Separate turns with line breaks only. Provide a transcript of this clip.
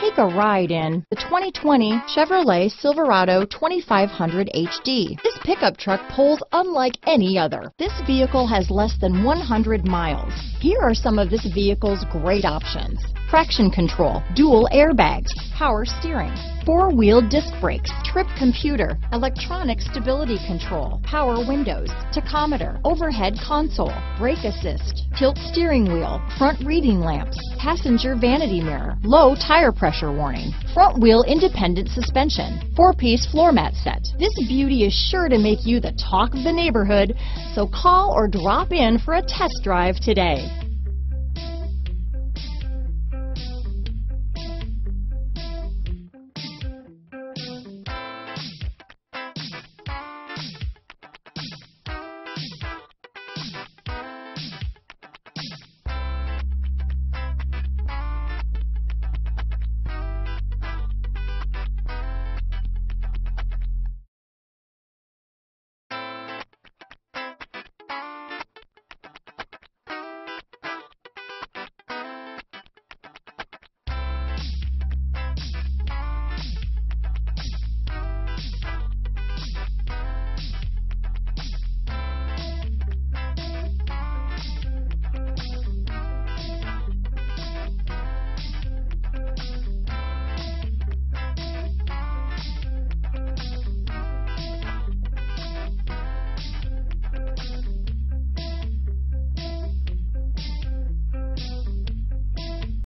Take a ride in the 2020 Chevrolet Silverado 2500 HD. This pickup truck pulls unlike any other. This vehicle has less than 100 miles. Here are some of this vehicle's great options. Traction control, dual airbags, power steering, four-wheel disc brakes, trip computer, electronic stability control, power windows, tachometer, overhead console, brake assist, tilt steering wheel, front reading lamps, passenger vanity mirror, low tire pressure warning, front wheel independent suspension, four-piece floor mat set. This beauty is sure to make you the talk of the neighborhood, so call or drop in for a test drive today.